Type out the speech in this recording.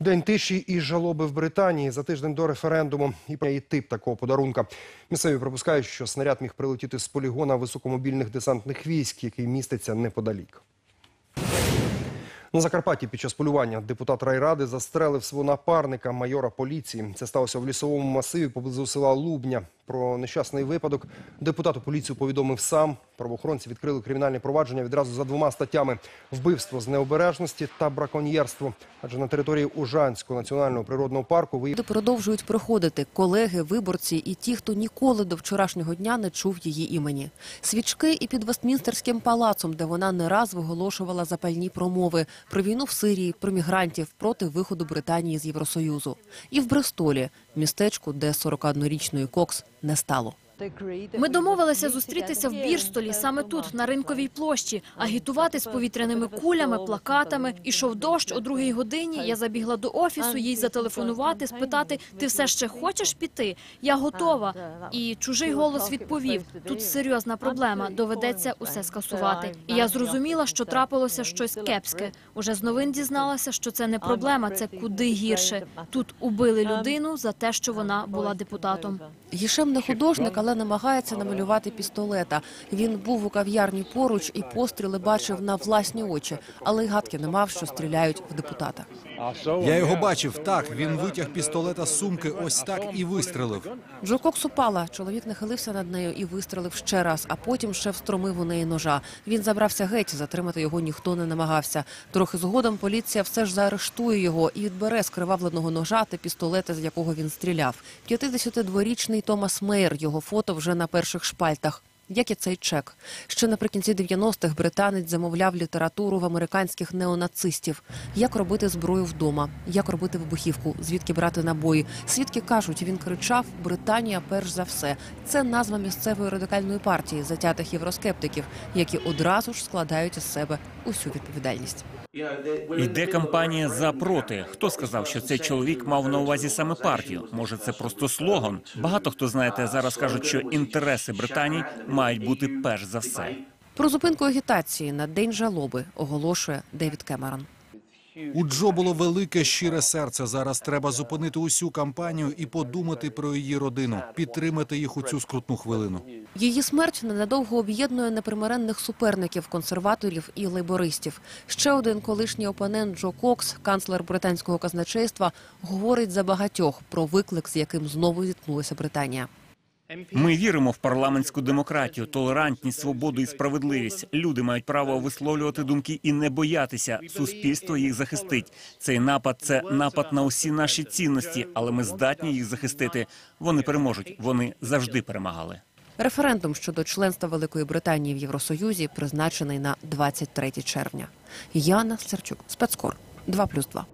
День тиші і жалоби в Британії за тиждень до референдуму і тип такого подарунка. Місцеві припускають, що снаряд міг прилетіти з полігона високомобільних десантних військ, який міститься неподалік. На Закарпатті під час полювання депутат райради застрелив свого напарника майора поліції. Це сталося в лісовому масиві поблизу села Лубня. Про нещасний випадок депутат у поліцію повідомив сам. Правоохоронці відкрили кримінальне провадження відразу за двома статтями: вбивство з необережності та браконьєрство. Адже на території Ужанського національного природного парку Люди продовжують приходити колеги, виборці і ті, хто ніколи до вчорашнього дня не чув її імені. Свічки і під Вестмінстерським палацом, де вона не раз виголошувала запальні промови про війну в Сирії, про мігрантів проти виходу Британії з Євросоюзу. І в Брестолі, містечку, де 41-річної Кокс не стало. Ми домовилися зустрітися в Бірстолі, саме тут, на ринковій площі, агітувати з повітряними кулями, плакатами. Ішов дощ о другій годині. Я забігла до офісу, їй зателефонувати, спитати: ти все ще хочеш піти? Я готова. І чужий голос відповів: тут серйозна проблема, доведеться усе скасувати. І я зрозуміла, що трапилося щось кепське. Уже з новин дізналася, що це не проблема, це куди гірше. Тут убили людину за те, що вона була депутатом. Гішем не художник, але намагається намалювати пістолета. Він був у кав'ярні поруч і постріли бачив на власні очі, але й гадки не мав, що стріляють в депутата. Я його бачив. Так, він витяг пістолета з сумки, ось так і вистрелив. Джо Кокс упала. Чоловік нахилився над нею і вистрелив ще раз, а потім ще встромив у неї ножа. Він забрався геть, затримати його ніхто не намагався. Трохи згодом поліція все ж заарештує його і відбере скривавленого ножа та пістолета, з якого він стріляв. 52-річний Томас Мейер. Його фото вже на перших шпальтах. Як і цей чек. Ще наприкінці 90-х британець замовляв літературу в американських неонацистів. Як робити зброю вдома, як робити вибухівку, звідки брати набої. Свідки кажуть, він кричав «Британія перш за все». Це назва місцевої радикальної партії затятих євроскептиків, які одразу ж складають із себе усю відповідальність. Йде кампанія за проти. Хто сказав, що цей чоловік мав на увазі саме партію? Може, це просто слоган? Багато хто знаєте зараз кажуть, що інтереси Британії мають бути перш за все. Про зупинку агітації на день жалоби оголошує Девід Кемерон. У Джо було велике щире серце. Зараз треба зупинити усю кампанію і подумати про її родину, підтримати їх у цю скрутну хвилину. Її смерть ненадовго об'єднує непримиренних суперників, консерваторів і лейбористів. Ще один колишній опонент Джо Кокс, канцлер британського казначейства, говорить за багатьох про виклик, з яким знову зіткнулася Британія. Ми віримо в парламентську демократію, толерантність, свободу і справедливість. Люди мають право висловлювати думки і не боятися. Суспільство їх захистить. Цей напад це напад на усі наші цінності, але ми здатні їх захистити. Вони переможуть. Вони завжди перемагали. Референдум щодо членства Великої Британії в Євросоюзі призначений на 23 червня. Яна Серчук, спецкор 2+,2.